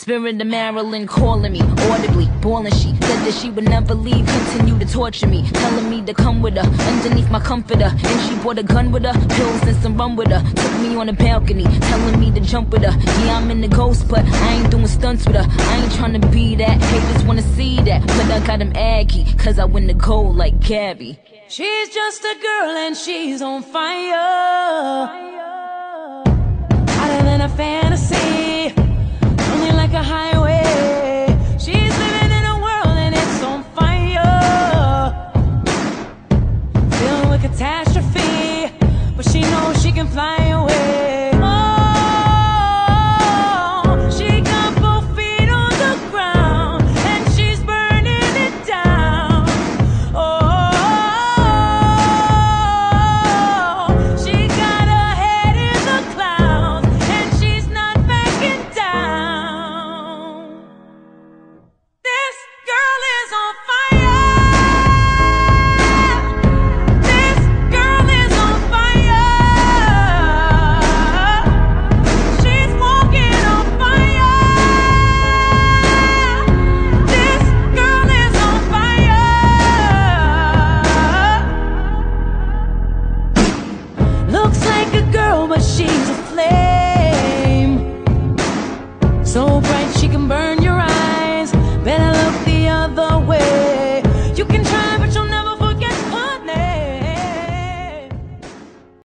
Spirit of Marilyn calling me audibly, bawling. She said that she would never leave, continue to torture me, telling me to come with her underneath my comforter. And she brought a gun with her, pills and some rum with her. Took me on the balcony, telling me to jump with her. Yeah, I'm in the ghost, but I ain't doing stunts with her. I ain't trying to be that. Haters wanna see that, but I got them aggy, cause I win the gold like Gabby. She's just a girl and she's on fire. Catastrophe, but she knows she can fly away. But she's a flame. So bright she can burn